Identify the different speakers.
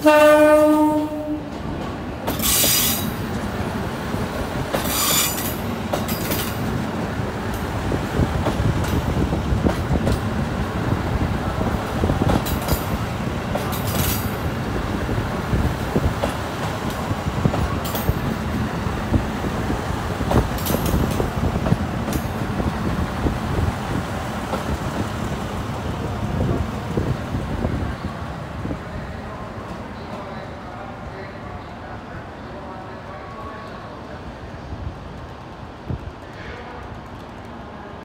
Speaker 1: Hello.